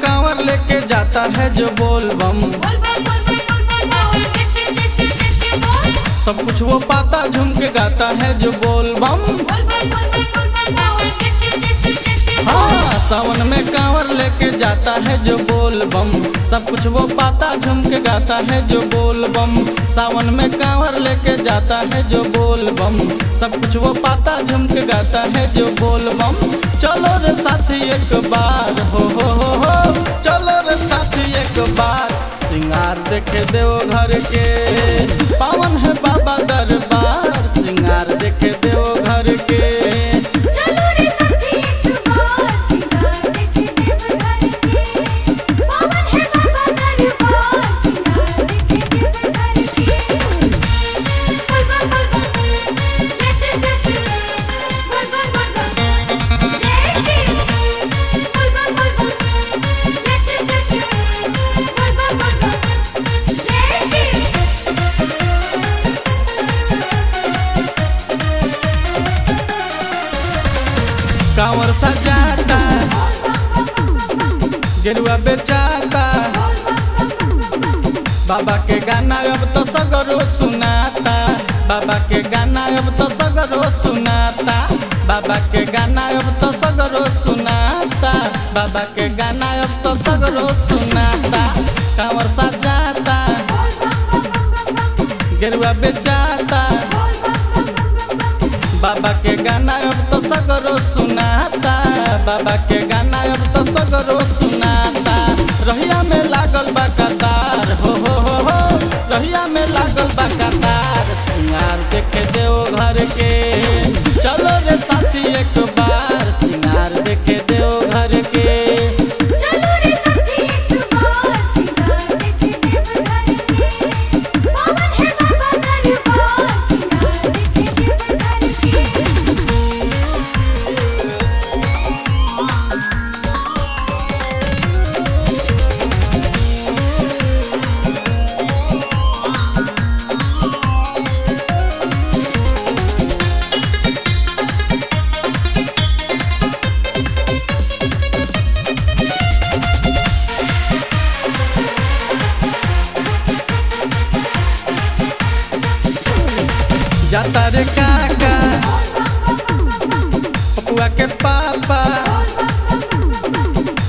कांवर लेके जाता है जो बोल बम। सब कुछ वो पाता झूम के गाता है जो बोल बम। सावन में कांवर लेके जाता है जो बोल बम। सब कुछ वो पाता झूम के गाता है जो बोल बम। सावन में कांवर लेके जाता है जो बोल बम। सब कुछ वो पाता झूम के गाता है जो बोल बम। चलो रे साथी, एक बार, हो हो हो हो। चलो रे साथी, एक बार। सिंगार देखे देव घर के। पावन गेरुआ बेचाता। बाबा के गाना अब तो सगरो सुनाता। बाबा के गाना अब तो सगरो सुनाता। बाबा के गाना अब तो सगरो सुनाता। बाबा के गाना अब तो सगरो सुनाता। कांवर सजाता। गेरुआ बेचाता। बाबा के गाना अब तो सगरो सुनाता। बाबा के काका पपुआ के पापा,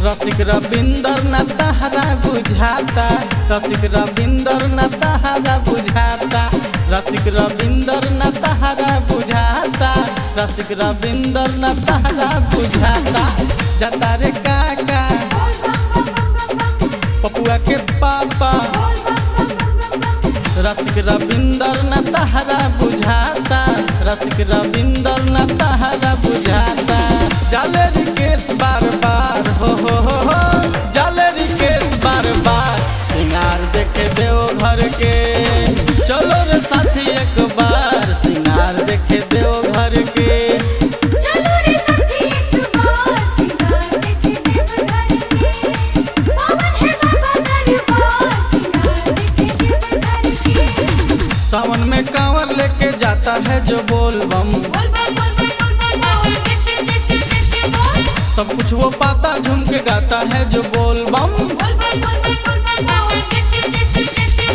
रसिक रविंदर न तहरा बुझाता, रसिक रविंदर न तहरा बुझाता, रसिक रविंदर न तहरा बुझाता, रसिक रविंदर न तहरा बुझाता। जाता रे काका पपुआ के पापा, रसिक रविंदर रसिक रविंदर न तहरा बुझाता जाले रिकेश बार बार हो हो हो हो जाले रिकेश बार बार सिंगार देखे देव घर के चलो रे साथी एक बार है सिंगार देखे देव घर के सावन में कांवर लेके जाता है जो बोल बम सब कुछ वो पाता झूम के गाता है जो बोल बम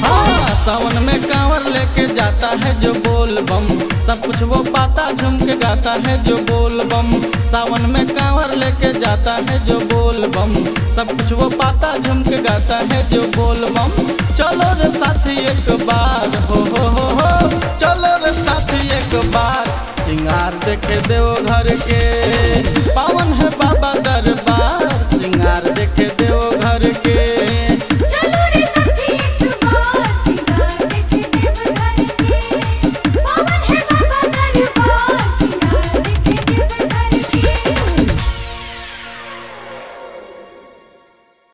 हाँ सावन में कांवर लेके जाता है जो बोल बम सब कुछ वो पाता झूम के गाता है जो बोल बम सावन में कांवर लेके जाता है जो बोल बम सब कुछ वो पाता झूम के गाता है जो बोल बम चलो रे साथी एक बार देखे देव घर के।